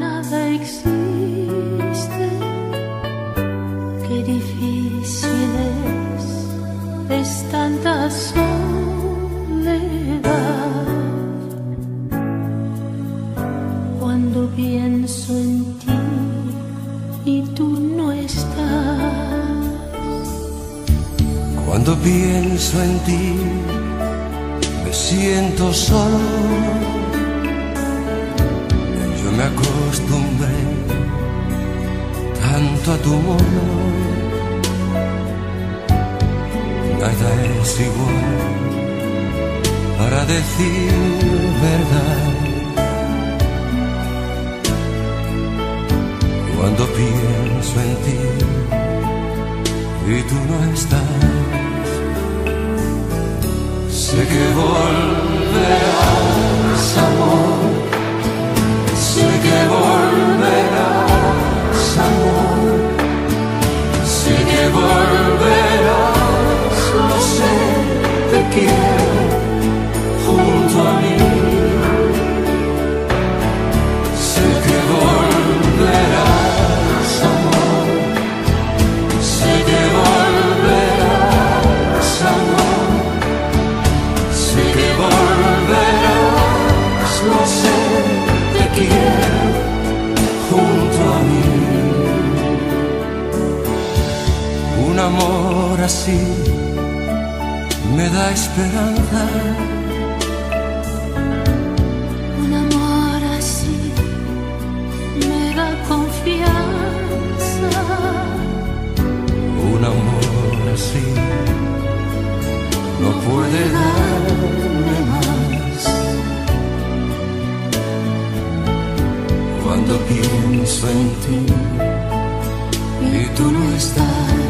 nada existe. Qué difícil es, es tanta soledad. Cuando pienso en ti y tú no estás. Cuando pienso en ti, me siento solo. Acostumbré tanto a tu modo. Nada es igual para decir verdad. Cuando pienso en ti y tú no estás. Sé que volverás, amor. Sé que volverás, lo sé, te quiero así me da esperanza. Un amor así me da confianza. Un amor así no puede darme más. Cuando pienso en ti y tú no estás,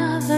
another